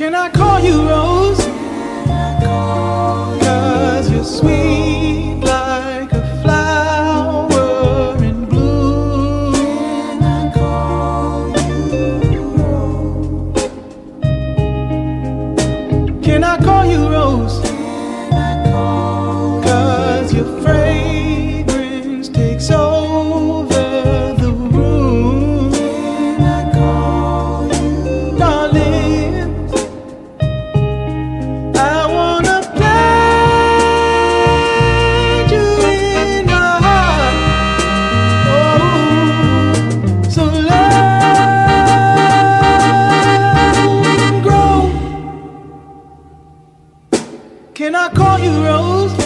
Can I call you Rose? Can I call you Rose?